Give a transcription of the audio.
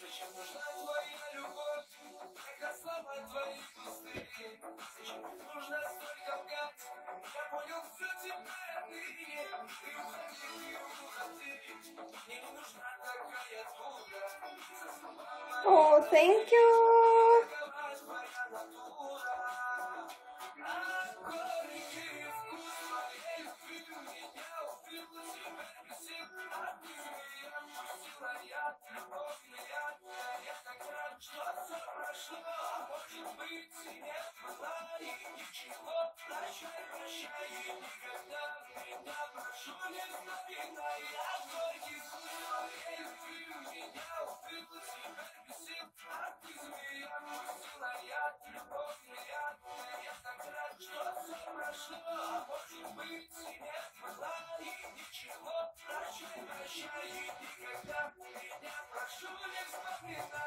Зачем нужна твоя любовь? Когда слова твои пустые. Зачем нужно столько лгать? Я понял все теперь отныне. Ты уходи, ты уходи. Мне не нужна такая звука. За слова О, thank you. Яд, любовь яд. Я так рад, что все прошло. Может быть, и не было, и ничего. Прощай, прощай, и никогда меня прошу, не вспоминай. А горький вкус моей любви меня убил, теперь бесит. А ты змея пустила яд, любовь яд. Я так все прошло. Может быть, и не было, и ничего. Прощай, прощай, и никогда Почему не смотри на